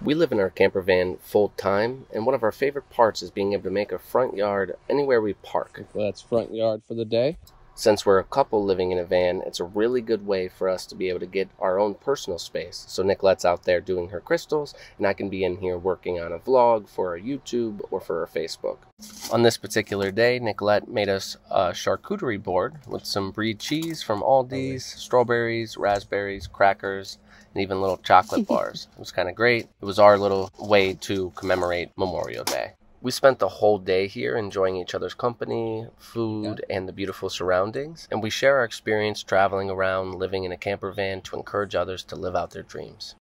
We live in our camper van full time, and one of our favorite parts is being able to make a front yard anywhere we park. That's front yard for the day. Since we're a couple living in a van, it's a really good way for us to be able to get our own personal space. So Nicholette's out there doing her crystals, and I can be in here working on a vlog for our YouTube or for our Facebook. On this particular day, Nicolette made us a charcuterie board with some brie cheese from Aldi's, strawberries, raspberries, crackers, and even little chocolate bars. It was kind of great. It was our little way to commemorate Memorial Day. We spent the whole day here enjoying each other's company, food, and the beautiful surroundings, and we share our experience traveling around living in a camper van to encourage others to live out their dreams.